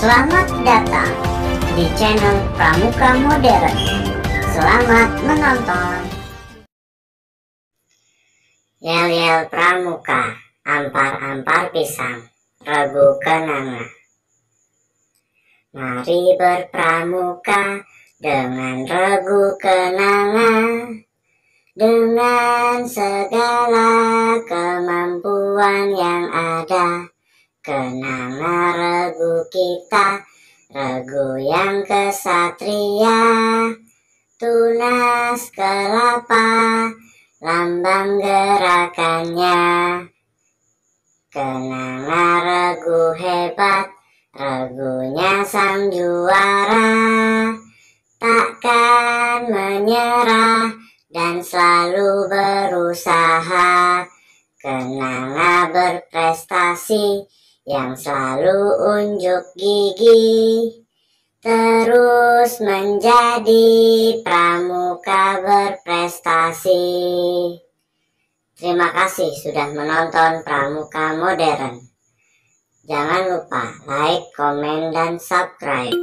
Selamat datang di channel Pramuka Modern. Selamat menonton. Yel-yel Pramuka, ampar-ampar pisang, regu kenanga. Mari berpramuka dengan regu kenanga dengan segala yang ada. Kenanga regu kita regu yang kesatria. Tunas kelapa lambang gerakannya. Kenanga regu hebat regunya sang juara. Takkan menyerah dan selalu berusaha kenanga berprestasi yang selalu unjuk gigi terus menjadi pramuka berprestasi. Terima kasih sudah menonton pramuka modern. Jangan lupa like, komen, dan subscribe